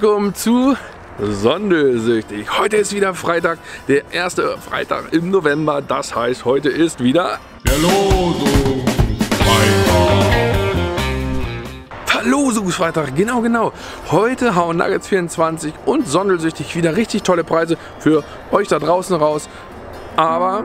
willkommen zu Sondelsüchtig. Heute ist wieder Freitag, der erste Freitag im November. Das heißt, heute ist wieder Verlosungsfreitag. Verlosungsfreitag, genau, genau. Heute hauen Nuggets 24 und Sondelsüchtig wieder richtig tolle Preise für euch da draußen raus. Aber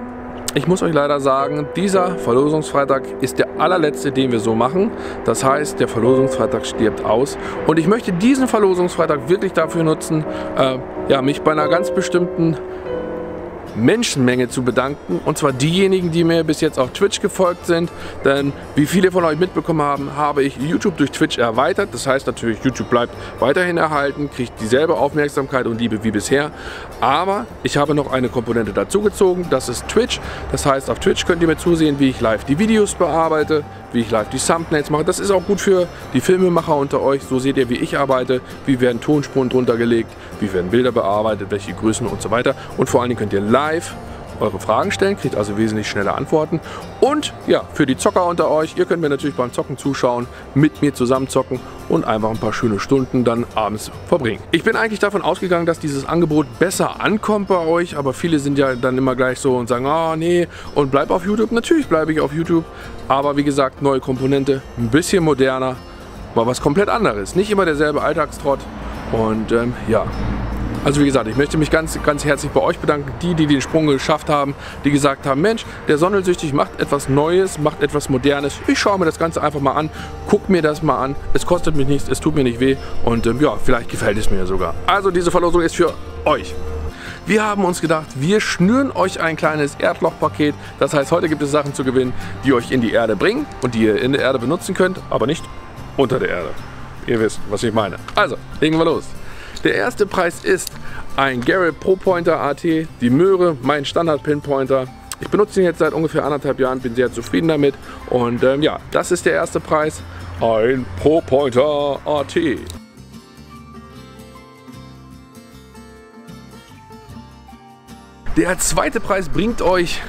ich muss euch leider sagen, dieser Verlosungsfreitag ist der allerletzte, den wir so machen. Das heißt, der Verlosungsfreitag stirbt aus. Und ich möchte diesen Verlosungsfreitag wirklich dafür nutzen, äh, ja, mich bei einer ganz bestimmten Menschenmenge zu bedanken. Und zwar diejenigen, die mir bis jetzt auf Twitch gefolgt sind. Denn wie viele von euch mitbekommen haben, habe ich YouTube durch Twitch erweitert. Das heißt natürlich, YouTube bleibt weiterhin erhalten, kriegt dieselbe Aufmerksamkeit und Liebe wie bisher. Aber ich habe noch eine Komponente dazugezogen. Das ist Twitch. Das heißt, auf Twitch könnt ihr mir zusehen, wie ich live die Videos bearbeite, wie ich live die Thumbnails mache. Das ist auch gut für die Filmemacher unter euch. So seht ihr, wie ich arbeite, wie werden Tonspuren drunter gelegt, wie werden Bilder bearbeitet, welche Größen und so weiter. Und vor allen Dingen könnt ihr live eure Fragen stellen, kriegt also wesentlich schneller Antworten. Und ja, für die Zocker unter euch, ihr könnt mir natürlich beim Zocken zuschauen, mit mir zusammen zocken und einfach ein paar schöne Stunden dann abends verbringen. Ich bin eigentlich davon ausgegangen, dass dieses Angebot besser ankommt bei euch, aber viele sind ja dann immer gleich so und sagen, ah oh, nee, und bleib auf YouTube. Natürlich bleibe ich auf YouTube, aber wie gesagt, neue Komponente, ein bisschen moderner, mal was komplett anderes. Nicht immer derselbe Alltagstrott und ähm, ja, also wie gesagt, ich möchte mich ganz, ganz herzlich bei euch bedanken, die, die den Sprung geschafft haben, die gesagt haben, Mensch, der Sonnelsüchtig macht etwas Neues, macht etwas Modernes. Ich schaue mir das Ganze einfach mal an, guck mir das mal an. Es kostet mich nichts, es tut mir nicht weh und ähm, ja, vielleicht gefällt es mir sogar. Also diese Verlosung ist für euch. Wir haben uns gedacht, wir schnüren euch ein kleines Erdlochpaket. Das heißt, heute gibt es Sachen zu gewinnen, die euch in die Erde bringen und die ihr in der Erde benutzen könnt, aber nicht unter der Erde. Ihr wisst, was ich meine. Also, legen wir los. Der erste Preis ist ein Garrett Pro Pointer AT, die Möhre, mein Standard Pinpointer. Ich benutze ihn jetzt seit ungefähr anderthalb Jahren, bin sehr zufrieden damit. Und ähm, ja, das ist der erste Preis. Ein Pro Pointer AT. Der zweite Preis bringt euch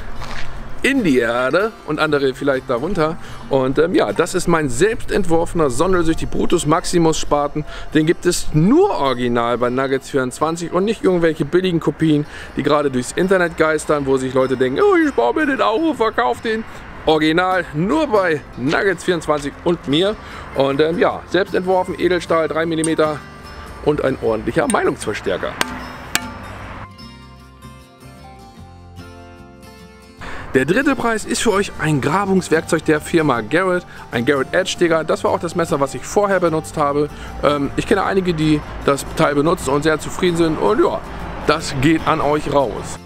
in die Erde und andere vielleicht darunter. Und ähm, ja, das ist mein selbst entworfener Sonnensüchtig Brutus Maximus Spaten. Den gibt es nur original bei Nuggets 24 und nicht irgendwelche billigen Kopien, die gerade durchs Internet geistern, wo sich Leute denken, oh, ich baue mir den und verkaufe den. Original nur bei Nuggets 24 und mir. Und ähm, ja, selbst entworfen, Edelstahl 3 mm und ein ordentlicher Meinungsverstärker. Der dritte Preis ist für euch ein Grabungswerkzeug der Firma Garrett, ein Garrett Edge Digger. Das war auch das Messer, was ich vorher benutzt habe. Ähm, ich kenne einige, die das Teil benutzen und sehr zufrieden sind und ja, das geht an euch raus.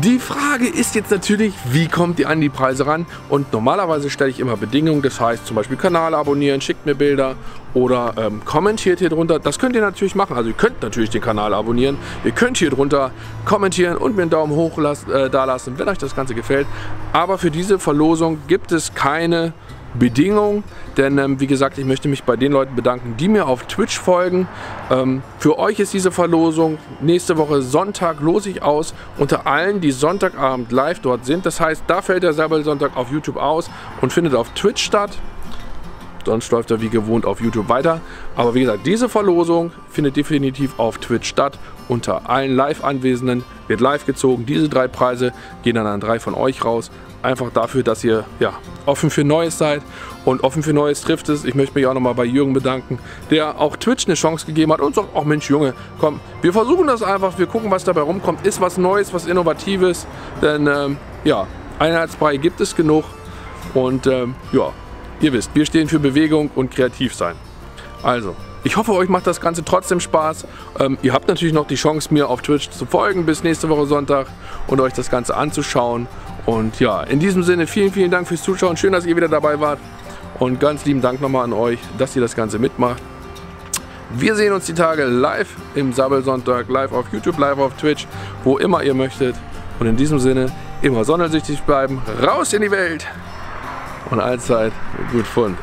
Die Frage ist jetzt natürlich, wie kommt ihr an die Preise ran? Und normalerweise stelle ich immer Bedingungen, das heißt zum Beispiel Kanal abonnieren, schickt mir Bilder oder ähm, kommentiert hier drunter. Das könnt ihr natürlich machen, also ihr könnt natürlich den Kanal abonnieren, ihr könnt hier drunter kommentieren und mir einen Daumen hoch äh, da lassen, wenn euch das Ganze gefällt. Aber für diese Verlosung gibt es keine Bedingung, denn ähm, wie gesagt, ich möchte mich bei den Leuten bedanken, die mir auf Twitch folgen. Ähm, für euch ist diese Verlosung nächste Woche Sonntag lose ich aus unter allen, die Sonntagabend live dort sind. Das heißt, da fällt der Sabbelsonntag auf YouTube aus und findet auf Twitch statt. Sonst läuft er wie gewohnt auf YouTube weiter. Aber wie gesagt, diese Verlosung findet definitiv auf Twitch statt. Unter allen Live-Anwesenden wird live gezogen. Diese drei Preise gehen dann an drei von euch raus. Einfach dafür, dass ihr ja, offen für Neues seid und offen für Neues trifft es. Ich möchte mich auch nochmal bei Jürgen bedanken, der auch Twitch eine Chance gegeben hat und sagt, ach Mensch Junge, komm, wir versuchen das einfach, wir gucken, was dabei rumkommt. Ist was Neues, was Innovatives, denn ähm, ja, Einheitsbrei gibt es genug und ähm, ja, Ihr wisst, wir stehen für Bewegung und kreativ sein. Also, ich hoffe, euch macht das Ganze trotzdem Spaß. Ähm, ihr habt natürlich noch die Chance, mir auf Twitch zu folgen bis nächste Woche Sonntag und euch das Ganze anzuschauen. Und ja, in diesem Sinne, vielen, vielen Dank fürs Zuschauen. Schön, dass ihr wieder dabei wart. Und ganz lieben Dank nochmal an euch, dass ihr das Ganze mitmacht. Wir sehen uns die Tage live im Sabbelsonntag, live auf YouTube, live auf Twitch, wo immer ihr möchtet. Und in diesem Sinne, immer sonnensüchtig bleiben, raus in die Welt! Und allzeit gut Fund.